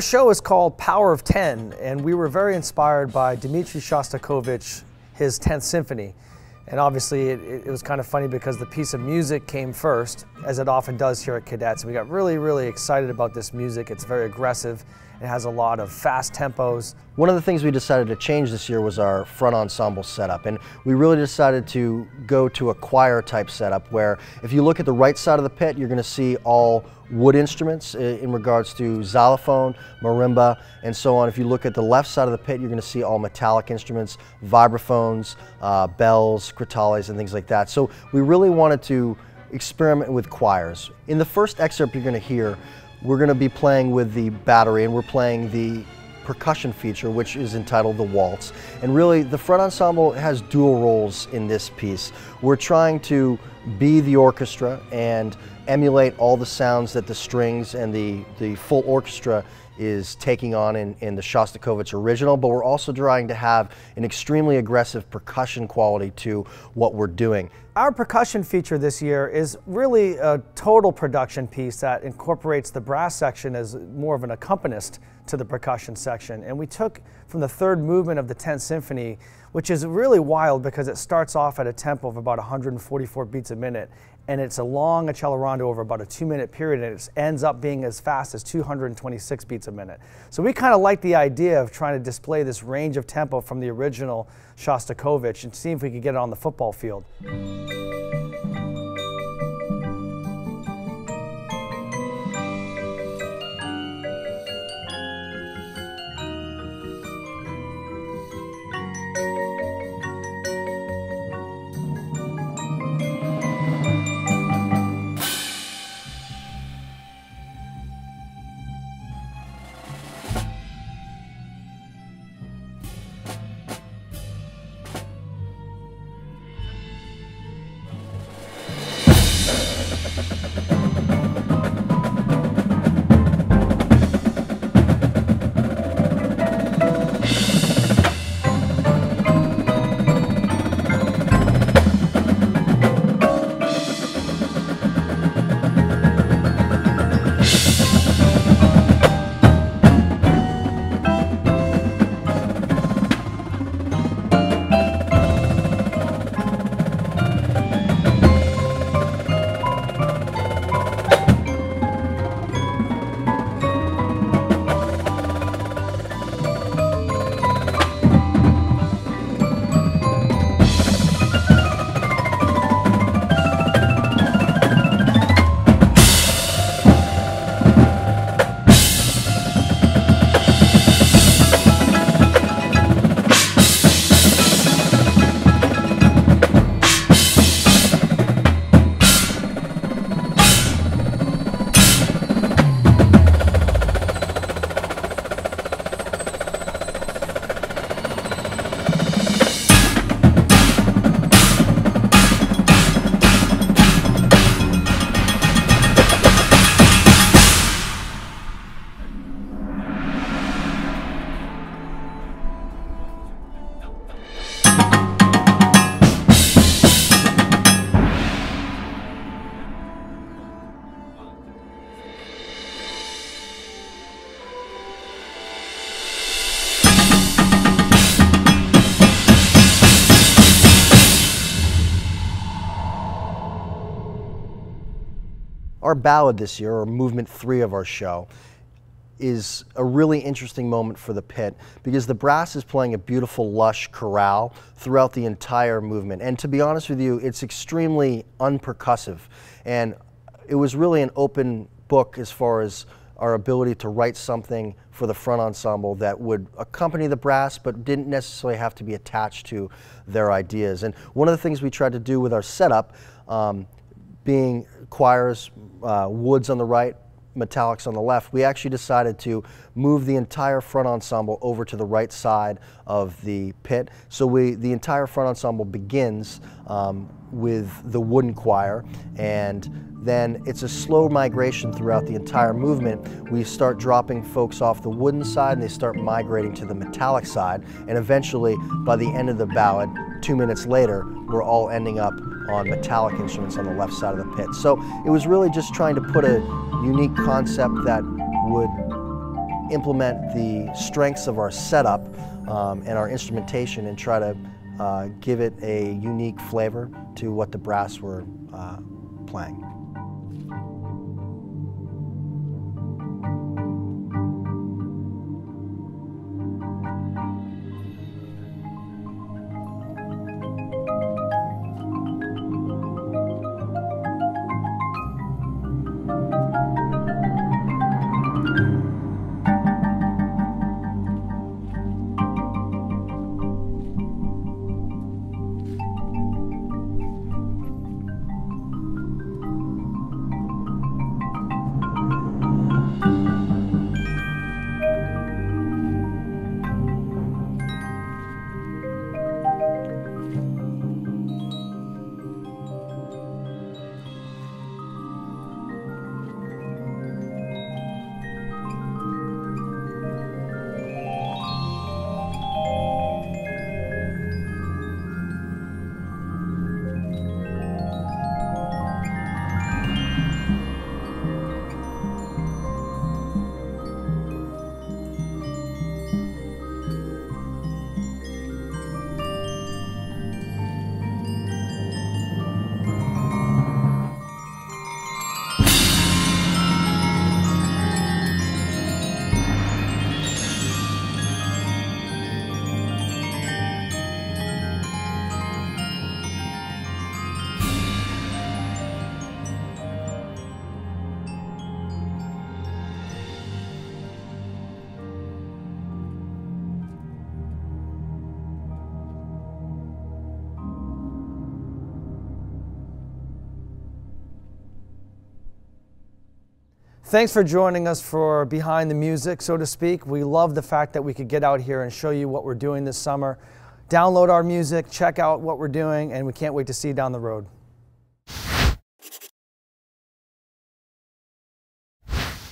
Our show is called Power of Ten, and we were very inspired by Dmitri Shostakovich, his 10th Symphony. And obviously, it, it, was kind of funny because the piece of music came first, as it often does here at Cadets. We got really, really excited about this music. It's very aggressive. It has a lot of fast tempos. One of the things we decided to change this year was our front ensemble setup. And we really decided to go to a choir type setup where if you look at the right side of the pit, you're going to see all wood instruments in regards to xylophone, marimba, and so on. If you look at the left side of the pit, you're going to see all metallic instruments, vibraphones, uh, bells, crotales, and things like that. So we really wanted to experiment with choirs. In the first excerpt you're going to hear, we're going to be playing with the battery and we're playing the percussion feature which is entitled The Waltz. And really the front ensemble has dual roles in this piece. We're trying to be the orchestra and emulate all the sounds that the strings and the, the full orchestra is taking on in, in the Shostakovich original, but we're also trying to have an extremely aggressive percussion quality to what we're doing. Our percussion feature this year is really a total production piece that incorporates the brass section as more of an accompanist to the percussion section. And we took from the third movement of the 10th Symphony, which is really wild because it starts off at a tempo of about 144 beats a minute and it's a long accelerando over about a two minute period and it ends up being as fast as 226 beats a minute. So we kind of like the idea of trying to display this range of tempo from the original Shostakovich and see if we could get it on the football field. Our ballad this year, or movement three of our show, is a really interesting moment for the pit because the brass is playing a beautiful lush chorale throughout the entire movement. And to be honest with you, it's extremely unpercussive. And it was really an open book as far as our ability to write something for the front ensemble that would accompany the brass but didn't necessarily have to be attached to their ideas. And one of the things we tried to do with our setup um, being choirs, uh, woods on the right, metallics on the left, we actually decided to move the entire front ensemble over to the right side of the pit. So we, the entire front ensemble begins um, with the wooden choir and then it's a slow migration throughout the entire movement. We start dropping folks off the wooden side and they start migrating to the metallic side and eventually by the end of the ballad, two minutes later, we're all ending up on metallic instruments on the left side of the pit. So it was really just trying to put a unique concept that would implement the strengths of our setup um, and our instrumentation and try to uh, give it a unique flavor to what the brass were uh, playing. Thanks for joining us for Behind the Music, so to speak. We love the fact that we could get out here and show you what we're doing this summer. Download our music, check out what we're doing, and we can't wait to see you down the road.